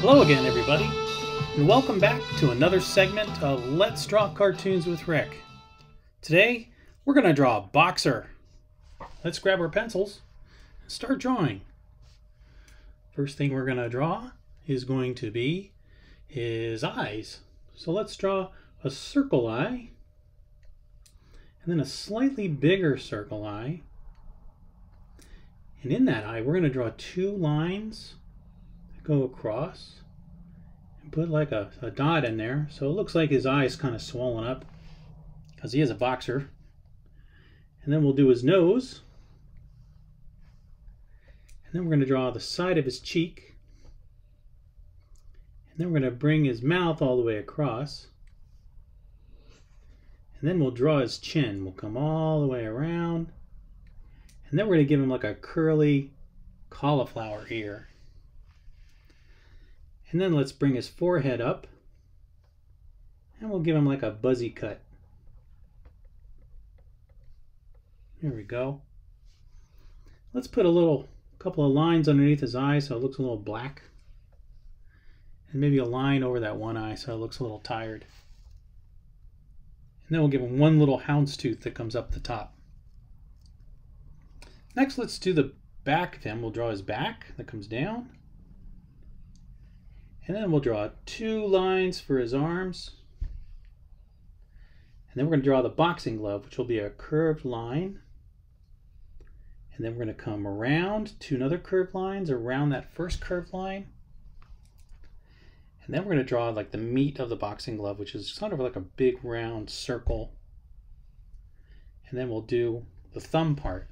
Hello again, everybody, and welcome back to another segment of Let's Draw Cartoons with Rick. Today, we're going to draw a boxer. Let's grab our pencils and start drawing. First thing we're going to draw is going to be his eyes. So let's draw a circle eye, and then a slightly bigger circle eye. And in that eye, we're going to draw two lines that go across and put like a, a dot in there. So it looks like his eye is kind of swollen up because he is a boxer. And then we'll do his nose. And then we're going to draw the side of his cheek. And then we're going to bring his mouth all the way across. And then we'll draw his chin. We'll come all the way around. And then we're going to give him like a curly cauliflower ear. And then let's bring his forehead up. And we'll give him like a buzzy cut. There we go. Let's put a little couple of lines underneath his eye so it looks a little black. And maybe a line over that one eye so it looks a little tired. And then we'll give him one little houndstooth that comes up the top. Next, let's do the back him. We'll draw his back that comes down. And then we'll draw two lines for his arms. And then we're going to draw the boxing glove, which will be a curved line. And then we're going to come around to another curved lines around that first curved line. And then we're going to draw like the meat of the boxing glove, which is sort of like a big round circle. And then we'll do the thumb part.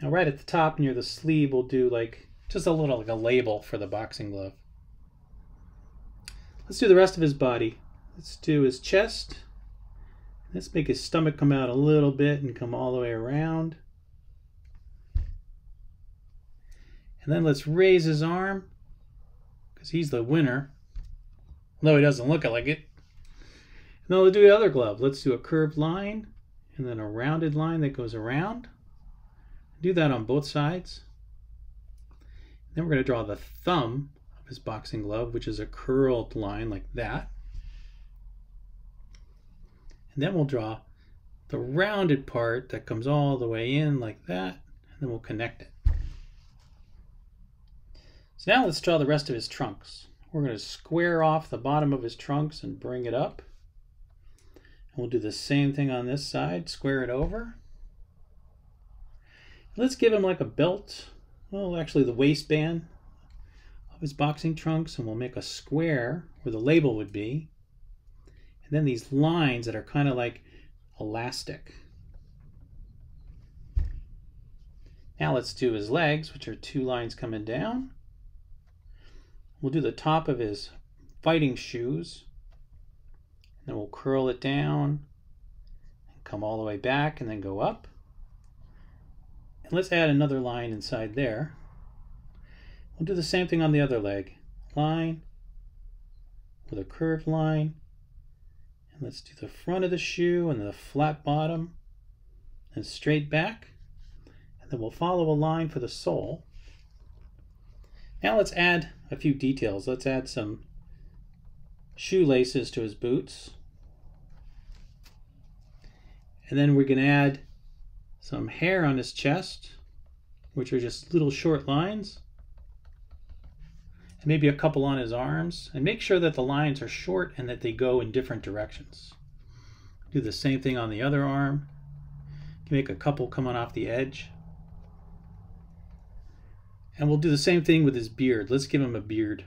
Now right at the top near the sleeve, we'll do like just a little like a label for the boxing glove. Let's do the rest of his body. Let's do his chest. Let's make his stomach come out a little bit and come all the way around. And then let's raise his arm because he's the winner. Though he doesn't look like it. And then we'll do the other glove. Let's do a curved line and then a rounded line that goes around. Do that on both sides. Then we're going to draw the thumb of his boxing glove, which is a curled line like that. And then we'll draw the rounded part that comes all the way in like that, and then we'll connect it. So now let's draw the rest of his trunks. We're going to square off the bottom of his trunks and bring it up. And we'll do the same thing on this side, square it over. Let's give him like a belt, well actually the waistband of his boxing trunks and we'll make a square where the label would be. And then these lines that are kind of like elastic. Now let's do his legs, which are two lines coming down. We'll do the top of his fighting shoes. And then we'll curl it down and come all the way back and then go up. And let's add another line inside there. We'll do the same thing on the other leg. Line with a curved line. And let's do the front of the shoe and the flat bottom and straight back. And then we'll follow a line for the sole. Now let's add a few details. Let's add some shoelaces to his boots. And then we're going to add some hair on his chest, which are just little short lines. And maybe a couple on his arms. And make sure that the lines are short and that they go in different directions. Do the same thing on the other arm. Make a couple coming off the edge. And we'll do the same thing with his beard. Let's give him a beard.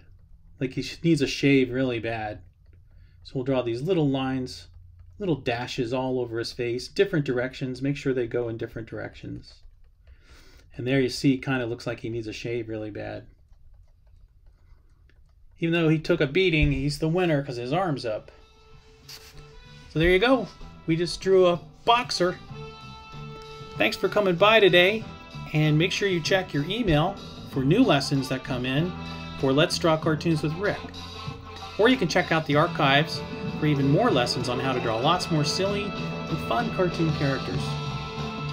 Like he needs a shave really bad. So we'll draw these little lines little dashes all over his face, different directions. Make sure they go in different directions. And there you see, kind of looks like he needs a shave really bad. Even though he took a beating, he's the winner because his arm's up. So there you go. We just drew a boxer. Thanks for coming by today. And make sure you check your email for new lessons that come in for Let's Draw Cartoons with Rick. Or you can check out the archives for even more lessons on how to draw lots more silly and fun cartoon characters.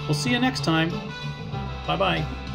We'll see you next time. Bye bye.